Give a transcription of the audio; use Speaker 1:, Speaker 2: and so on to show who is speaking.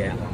Speaker 1: Yeah.